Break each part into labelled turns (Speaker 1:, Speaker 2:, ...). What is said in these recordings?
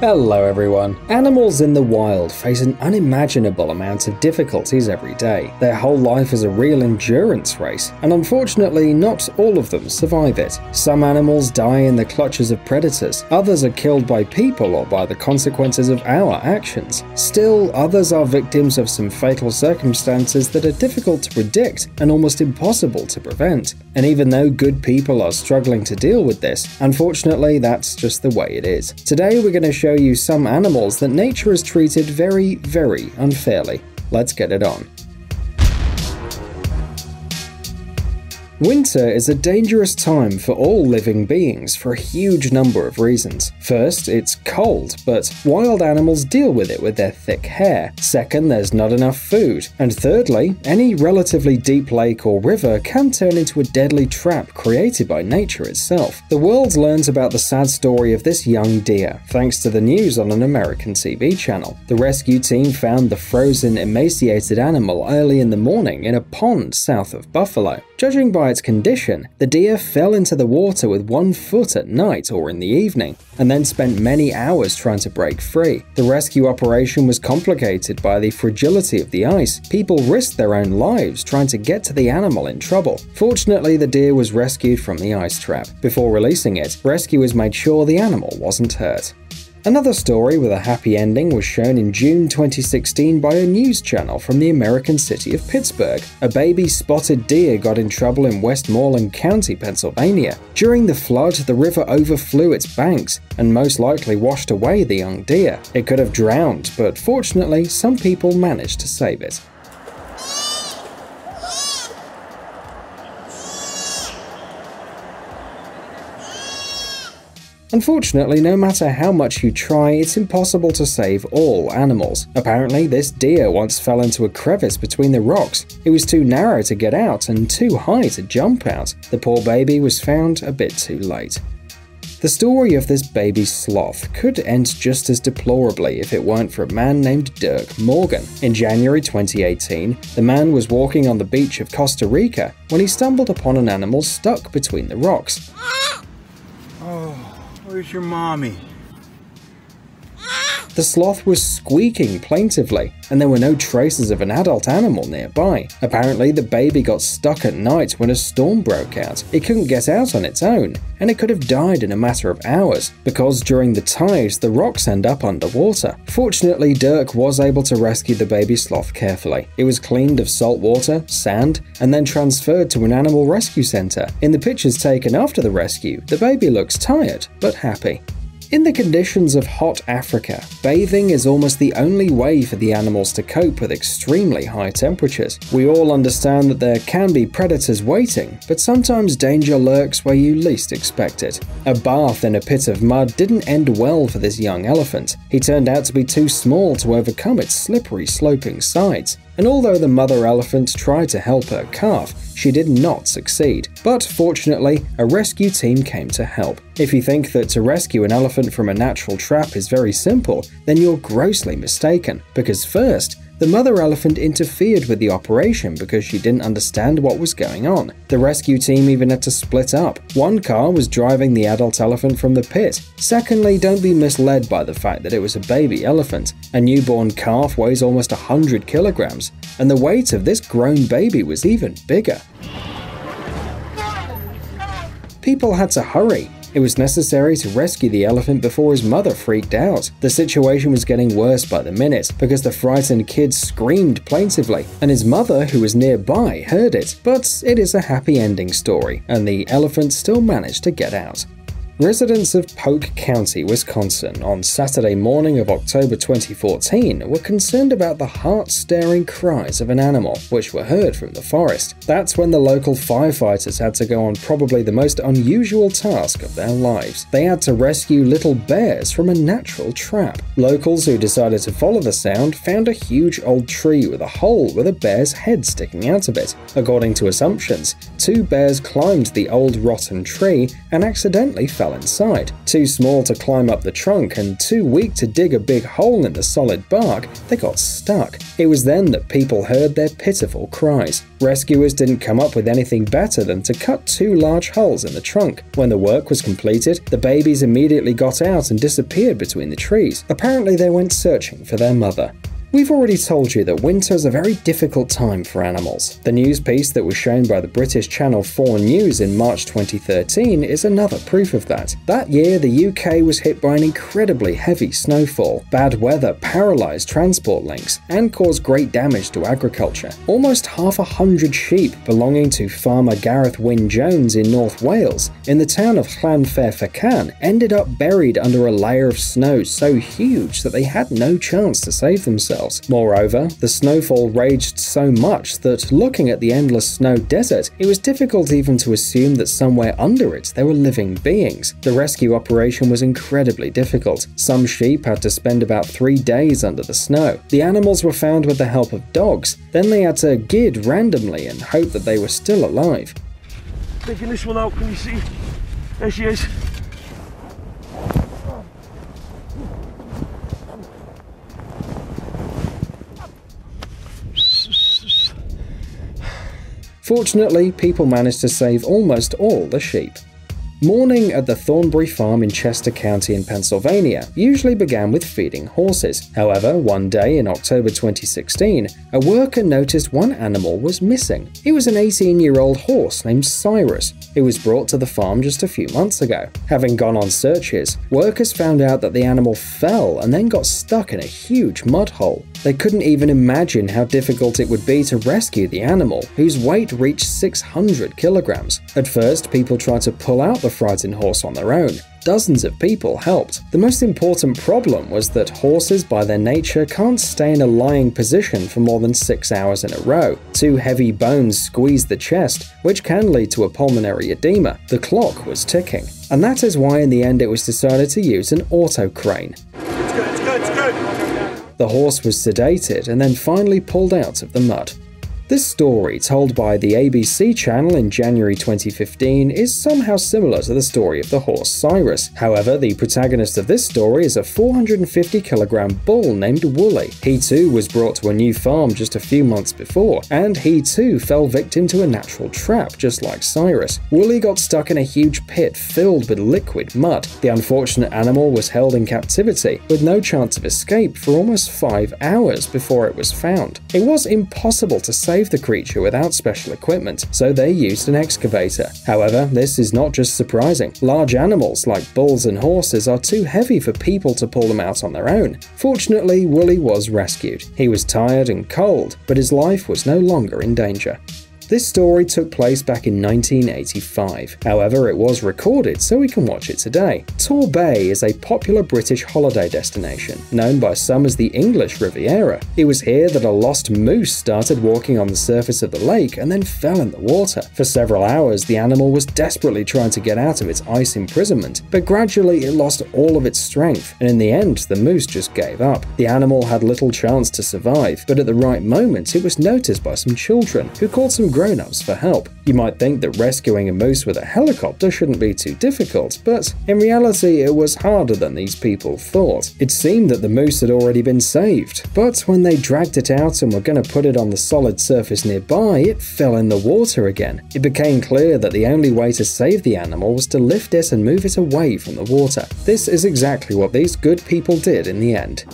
Speaker 1: Hello everyone. Animals in the wild face an unimaginable amount of difficulties every day. Their whole life is a real endurance race, and unfortunately not all of them survive it. Some animals die in the clutches of predators, others are killed by people or by the consequences of our actions. Still, others are victims of some fatal circumstances that are difficult to predict and almost impossible to prevent. And even though good people are struggling to deal with this, unfortunately that's just the way it is. Today we're going to show you some animals that nature has treated very, very unfairly. Let's get it on. Winter is a dangerous time for all living beings for a huge number of reasons. First, it's cold, but wild animals deal with it with their thick hair. Second, there's not enough food. And thirdly, any relatively deep lake or river can turn into a deadly trap created by nature itself. The world learns about the sad story of this young deer thanks to the news on an American TV channel. The rescue team found the frozen, emaciated animal early in the morning in a pond south of Buffalo. Judging by its condition, the deer fell into the water with one foot at night or in the evening, and then spent many hours trying to break free. The rescue operation was complicated by the fragility of the ice. People risked their own lives trying to get to the animal in trouble. Fortunately, the deer was rescued from the ice trap. Before releasing it, rescuers made sure the animal wasn't hurt. Another story with a happy ending was shown in June 2016 by a news channel from the American city of Pittsburgh. A baby spotted deer got in trouble in Westmoreland County, Pennsylvania. During the flood, the river overflew its banks and most likely washed away the young deer. It could have drowned, but fortunately, some people managed to save it. Unfortunately, no matter how much you try, it's impossible to save all animals. Apparently, this deer once fell into a crevice between the rocks. It was too narrow to get out and too high to jump out. The poor baby was found a bit too late. The story of this baby sloth could end just as deplorably if it weren't for a man named Dirk Morgan. In January 2018, the man was walking on the beach of Costa Rica when he stumbled upon an animal stuck between the rocks.
Speaker 2: Where's your mommy?
Speaker 1: The sloth was squeaking plaintively, and there were no traces of an adult animal nearby. Apparently, the baby got stuck at night when a storm broke out. It couldn't get out on its own, and it could have died in a matter of hours, because during the tides, the rocks end up underwater. Fortunately, Dirk was able to rescue the baby sloth carefully. It was cleaned of salt water, sand, and then transferred to an animal rescue center. In the pictures taken after the rescue, the baby looks tired, but happy. In the conditions of hot Africa, bathing is almost the only way for the animals to cope with extremely high temperatures. We all understand that there can be predators waiting, but sometimes danger lurks where you least expect it. A bath in a pit of mud didn't end well for this young elephant. He turned out to be too small to overcome its slippery, sloping sides and although the mother elephant tried to help her calf, she did not succeed. But fortunately, a rescue team came to help. If you think that to rescue an elephant from a natural trap is very simple, then you're grossly mistaken, because first, the mother elephant interfered with the operation because she didn't understand what was going on. The rescue team even had to split up. One car was driving the adult elephant from the pit. Secondly, don't be misled by the fact that it was a baby elephant. A newborn calf weighs almost 100 kilograms, and the weight of this grown baby was even bigger. People had to hurry. It was necessary to rescue the elephant before his mother freaked out. The situation was getting worse by the minute because the frightened kid screamed plaintively, and his mother, who was nearby, heard it. But it is a happy ending story, and the elephant still managed to get out. Residents of Polk County, Wisconsin, on Saturday morning of October 2014 were concerned about the heart-stirring cries of an animal, which were heard from the forest. That's when the local firefighters had to go on probably the most unusual task of their lives. They had to rescue little bears from a natural trap. Locals who decided to follow the sound found a huge old tree with a hole with a bear's head sticking out of it. According to assumptions, two bears climbed the old rotten tree and accidentally fell fell inside. Too small to climb up the trunk and too weak to dig a big hole in the solid bark, they got stuck. It was then that people heard their pitiful cries. Rescuers didn't come up with anything better than to cut two large holes in the trunk. When the work was completed, the babies immediately got out and disappeared between the trees. Apparently, they went searching for their mother. We've already told you that winter is a very difficult time for animals. The news piece that was shown by the British Channel 4 News in March 2013 is another proof of that. That year, the UK was hit by an incredibly heavy snowfall. Bad weather paralysed transport links and caused great damage to agriculture. Almost half a hundred sheep belonging to farmer Gareth Wyn Jones in North Wales, in the town of Llanfairpwllgwyn, ended up buried under a layer of snow so huge that they had no chance to save themselves themselves. Moreover, the snowfall raged so much that looking at the endless snow desert, it was difficult even to assume that somewhere under it there were living beings. The rescue operation was incredibly difficult. Some sheep had to spend about three days under the snow. The animals were found with the help of dogs. Then they had to gid randomly and hope that they were still alive.
Speaker 3: Taking this one out, can you see? There she is.
Speaker 1: Fortunately, people managed to save almost all the sheep. Morning at the Thornbury farm in Chester County in Pennsylvania usually began with feeding horses. However, one day in October 2016, a worker noticed one animal was missing. It was an 18 year old horse named Cyrus. It was brought to the farm just a few months ago. Having gone on searches, workers found out that the animal fell and then got stuck in a huge mud hole. They couldn't even imagine how difficult it would be to rescue the animal, whose weight reached 600 kilograms. At first, people tried to pull out the frightened horse on their own. Dozens of people helped. The most important problem was that horses, by their nature, can't stay in a lying position for more than six hours in a row. Two heavy bones squeeze the chest, which can lead to a pulmonary edema. The clock was ticking. And that is why, in the end, it was decided to use an auto crane.
Speaker 3: It's good, it's good, it's good.
Speaker 1: The horse was sedated and then finally pulled out of the mud. This story, told by the ABC channel in January 2015, is somehow similar to the story of the horse Cyrus. However, the protagonist of this story is a 450 kilogram bull named Wooly. He too was brought to a new farm just a few months before, and he too fell victim to a natural trap, just like Cyrus. Wooly got stuck in a huge pit filled with liquid mud. The unfortunate animal was held in captivity, with no chance of escape for almost five hours before it was found. It was impossible to save save the creature without special equipment, so they used an excavator. However, this is not just surprising. Large animals like bulls and horses are too heavy for people to pull them out on their own. Fortunately, Wooly was rescued. He was tired and cold, but his life was no longer in danger. This story took place back in 1985, however, it was recorded so we can watch it today. Tor Bay is a popular British holiday destination, known by some as the English Riviera. It was here that a lost moose started walking on the surface of the lake and then fell in the water. For several hours, the animal was desperately trying to get out of its ice imprisonment, but gradually it lost all of its strength, and in the end, the moose just gave up. The animal had little chance to survive, but at the right moment, it was noticed by some children, who called some grown-ups for help. You might think that rescuing a moose with a helicopter shouldn't be too difficult, but in reality it was harder than these people thought. It seemed that the moose had already been saved, but when they dragged it out and were going to put it on the solid surface nearby, it fell in the water again. It became clear that the only way to save the animal was to lift it and move it away from the water. This is exactly what these good people did in the end.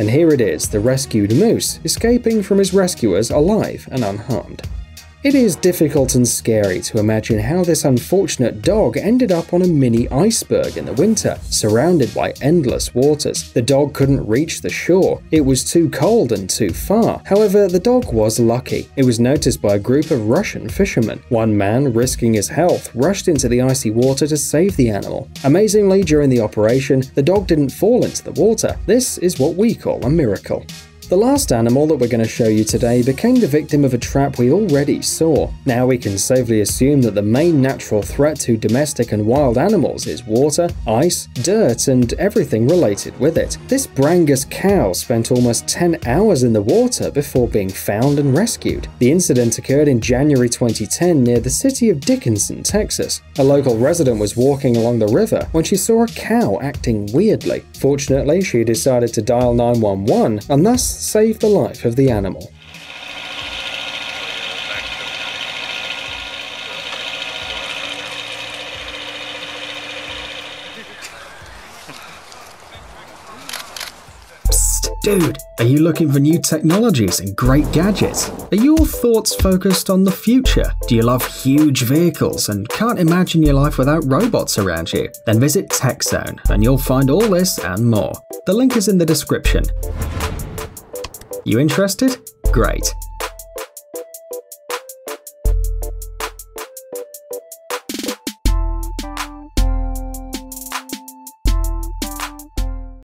Speaker 1: And here it is, the rescued moose, escaping from his rescuers alive and unharmed. It is difficult and scary to imagine how this unfortunate dog ended up on a mini iceberg in the winter, surrounded by endless waters. The dog couldn't reach the shore, it was too cold and too far. However, the dog was lucky. It was noticed by a group of Russian fishermen. One man, risking his health, rushed into the icy water to save the animal. Amazingly, during the operation, the dog didn't fall into the water. This is what we call a miracle. The last animal that we're going to show you today became the victim of a trap we already saw. Now we can safely assume that the main natural threat to domestic and wild animals is water, ice, dirt, and everything related with it. This Brangus cow spent almost 10 hours in the water before being found and rescued. The incident occurred in January 2010 near the city of Dickinson, Texas. A local resident was walking along the river when she saw a cow acting weirdly. Fortunately, she decided to dial 911 and thus save the life of the animal. Dude, are you looking for new technologies and great gadgets? Are your thoughts focused on the future? Do you love huge vehicles and can't imagine your life without robots around you? Then visit TechZone and you'll find all this and more. The link is in the description. You interested? Great.